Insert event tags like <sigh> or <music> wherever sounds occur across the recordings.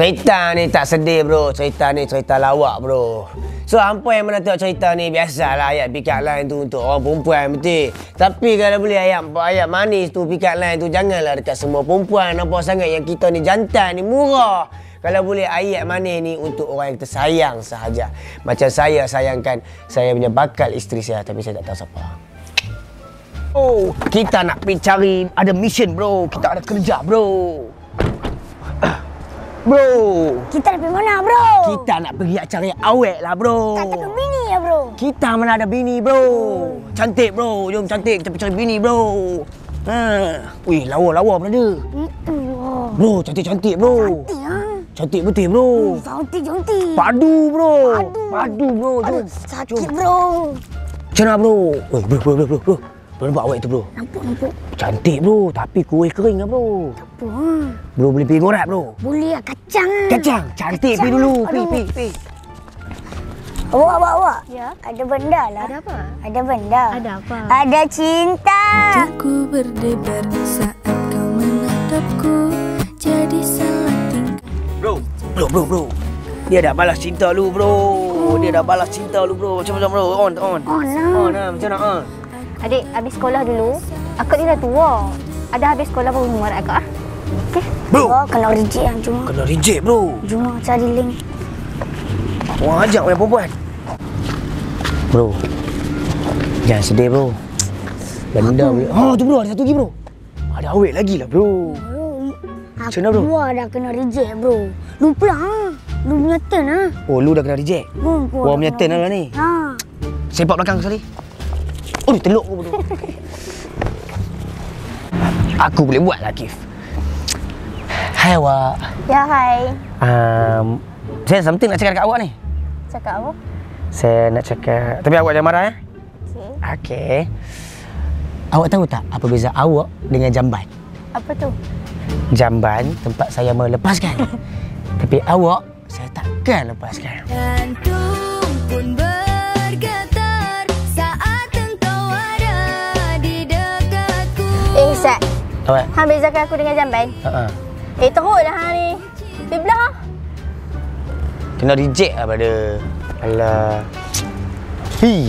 Cerita ni tak sedih bro. Cerita ni cerita lawak bro. So hampa yang mana tengok cerita ni biasalah ayat pick line tu untuk orang perempuan betul. Tapi kalau boleh ayat ayat manis tu pick line tu janganlah dekat semua perempuan. Nampak sangat yang kita ni jantan ni murah. Kalau boleh ayat manis ni untuk orang yang kita sayang sahaja. Macam saya sayangkan saya punya bakal isteri saya tapi saya tak tahu siapa. Oh, kita nak pergi cari ada mission bro. Kita ada kerja bro. Bro, Kita nak pergi mana bro? kita nak pergi nak cari awet lah bro. Tak takut bini ya bro? Kita mana ada bini bro. Cantik bro. Jom cantik kita pergi cari bini bro. Ha. Wih, lawa-lawa brother. Itu bro. Bro, cantik-cantik bro. Cantik ha? Cantik betul bro. Cantik cantik. Padu bro. Padu. Padu bro. Jom. Aduh, sakit bro. Macam mana bro? Wih, bro, bro, bro, bro, bro. Bro, nampak awet tu bro. Nampak nampak. Cantik bro, tapi kuih kering lah bro. Apa ha? Bro boleh pergi ngorat bro. Boleh lah kacang ha. Kacang, cantik Kacang. pergi dulu. Pergi, Aduh. pergi, pergi. Awak awak awak. Ya. Ada benda lah. Ada apa? Ada benda. Ada apa? Ada cinta. Aku berdebar saat kau menatapku Jadi salah tingkah Bro, bro, bro, bro. Dia dah balas cinta lu, bro. Dia dah balas cinta lu, bro. Macam mana, bro? On, on. On lah. On lah, macam mana, on. Adik, habis sekolah dulu. Akak ni dah tua. Ada habis sekolah baru umur akak ah. Okey. Bro, Oh, kena reject lah. Cuma, kena reject, bro. cuma cari link. Orang ajak punya perempuan. Bro, jangan sedih, bro. Benda boleh. Ha, tu bro, ada satu lagi, bro. Ada awet lagi lah, bro. Bro, Macam mana, bro? Gua dah kena reject bro. Lu pula ha. Lu punya turn ha. Oh, lu dah kena reject. Orang dah punya turn lah ni. Ha. Sepak belakang sekali. Oh, dia teluk aku. Aku boleh buat lah, Kif. Hai, awak. Ya, hai. Um, saya something nak cakap dekat awak ni. Cakap apa? Saya nak cakap Tapi awak jangan marah eh Okey. Okey Awak tahu tak apa beza awak dengan jamban? Apa tu? Jamban tempat saya melepaskan <laughs> Tapi awak saya takkan lepaskan Jantung pun bergetar Sat. Awak? Hang bezakan aku dengan jamban. Ha-ha. Eh, teruk dah hang ni. Pergi belah ah. Kena reject lah pada Alah Hi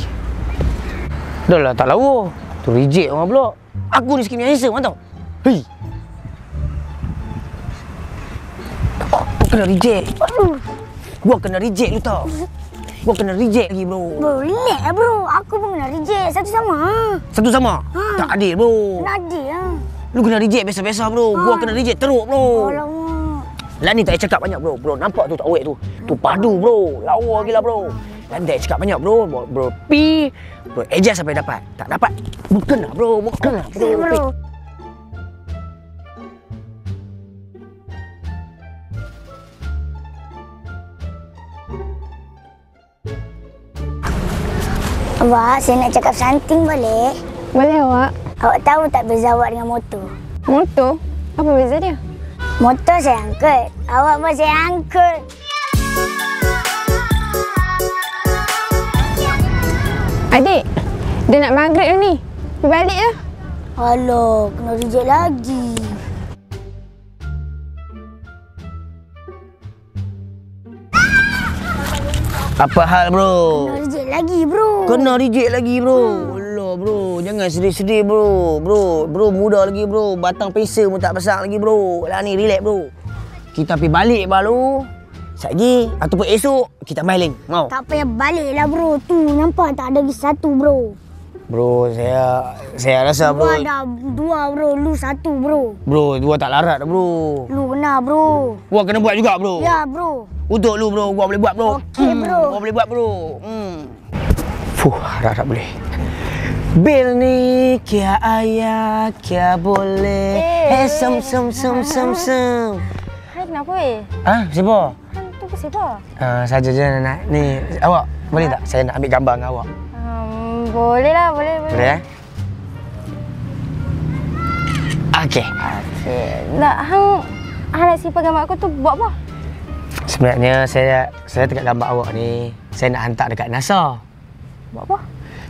Dah lah tak lawa Tu reject orang pula Aku ni sikit handsome kan tau Hi Aku kena reject Gua kena reject lu tau Gua kena reject lagi bro Bro, relax lah bro. Aku pun kena reject. Satu sama ha. Satu sama Ha. Tak adil bro Kena adil ha. Lu kena reject biasa-biasa bro. Gua kena reject teruk bro. Alamak. Lah ni tak payah cakap banyak bro. Bro nampak tu tak awet tu. Tu padu bro. Lawa gila bro. Lan tak cakap banyak bro. Bro, bro pi. Bro adjust sampai dapat. Tak dapat Bukan lah bro. Bukan lah bro, bro. Awak, saya nak cakap something boleh? Boleh awak. Awak tahu tak beza awak dengan motor? Motor? Apa beza dia? Motor saya angkut. Awak pun saya angkut. Adik, dia nak maghrib dah ni. Pergi balik lah. Alah, kena reject lagi. Apa hal bro Kena reject lagi, bro. Kena reject lagi bro Allah bro Jangan sedih-sedih bro Bro Bro muda lagi bro Batang pensel pun tak besar lagi bro Lah ni relax bro Kita pergi balik baru lagi Ataupun esok Kita main Mau Tak payah balik lah, bro. Tu, nampak tak ada lagi satu, bro. Bro saya Saya rasa bro Gua ada dua, bro. Lu satu, bro. Bro dua tak larat dah bro Lu kena, bro. Gua kena buat juga bro Ya, bro. Untuk lu bro Gua boleh buat bro Okey, bro. Gua boleh buat bro hmm. Fuh harap-harap boleh Bil ni kia ayah kia boleh Eh sem sem sem sem sem Hai, kenapa eh? Ah siapa? Hang tu siapa? Ah saja je nak ni awak boleh tak saya nak ambil gambar dengan awak? Um, boleh lah, boleh, boleh. Boleh eh? Okey. Okey. Nak hang hang nak simpan gambar aku tu buat apa? Sebenarnya saya saya dekat gambar awak ni saya nak hantar dekat NASA. Buat apa?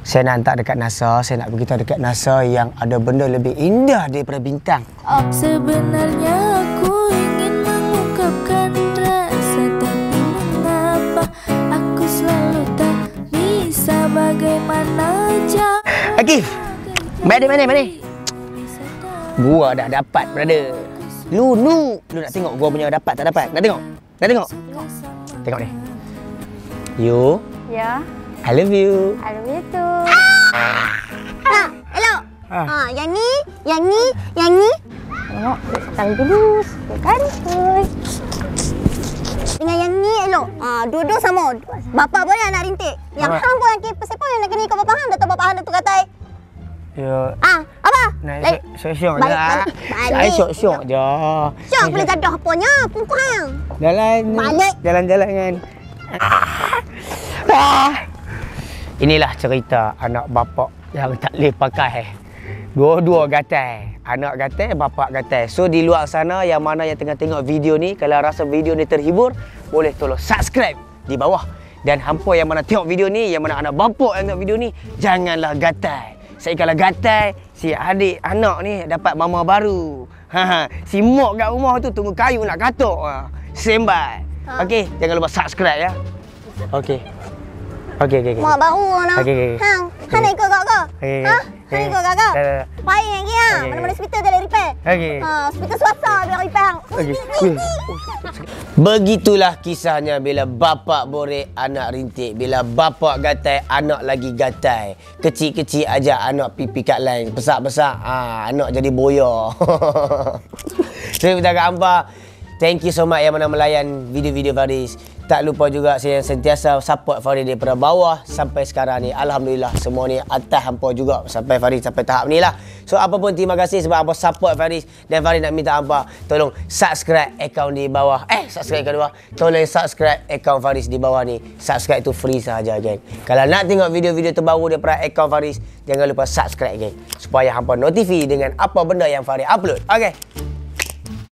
saya nak hantar dekat NASA, saya nak beritahu dekat NASA yang ada benda lebih indah daripada bintang. Oh. Sebenarnya aku ingin mengungkapkan rasa tapi mengapa aku selalu tak bisa bagaimana jauh? Akif, mana mana mana? Gua dah dapat, brother. Lu, lu, lu nak tengok gua punya dapat tak dapat? Nak tengok? Nak tengok? Tengok ni. You. Ya. Yeah. I love you. I love you too. Ha, elok. Ha. Ha, yang ni, yang ni, yang ni. Tengok, tarik dulu. Kan? Dengan yang ni elok. Ha, dua-dua sama. Bapa boleh anak rintik. Yang hang pun yang kipes pun yang nak kena ikut bapa hang. Datuk bapa hang datuk katai. Ya. Ah, apa? Lai- syok-syok je. Balik, lah. syok-syok je. Syok boleh jadah apanya? Pungkuk hang. Jalan. Balik. Jalan-jalan kan. Ah. Inilah cerita anak bapak yang tak boleh pakai. Dua-dua gatai. Anak gatai, bapak gatai. So di luar sana yang mana yang tengah tengok video ni, kalau rasa video ni terhibur, boleh tolong subscribe di bawah. Dan hampa yang mana tengok video ni, yang mana anak bapak yang tengok video ni, janganlah gatai. Saya kalau gatai, si adik anak ni dapat mama baru. Ha, ha. si mak kat rumah tu tunggu kayu nak katuk. Ha. Sembai. Ha. Okey, jangan lupa subscribe ya. Okey. Okey, okey, okey. Mak baru nak. Okey, okey. Hang, hang nak ikut kak ke? Okey, Ha? Hang ikut kak ke? Dah, dah, dah. Payah lagi ha. Okey, Mana-mana hospital dia boleh repair. Okey. Ha, hospital swasta biar repair hang. Okey. Begitulah kisahnya bila bapak borek anak rintik, bila bapak gatai anak lagi gatai. Kecil-kecil aja anak pipi kat lain, besar-besar ah anak jadi boya. <laughs> Saya minta kat hangpa Thank you so much yang mana melayan video-video Faris. Tak lupa juga saya sentiasa support Faris daripada bawah sampai sekarang ni. Alhamdulillah semua ni atas hampa juga sampai Faris sampai tahap ni lah. So apa pun terima kasih sebab hampa support Faris dan Faris nak minta hampa tolong subscribe akaun di bawah. Eh subscribe bawah. Tolong subscribe akaun Faris di bawah ni. Subscribe tu free sahaja geng. Kalau nak tengok video-video terbaru daripada akaun Faris jangan lupa subscribe geng supaya hampa notifi dengan apa benda yang Faris upload. Okay.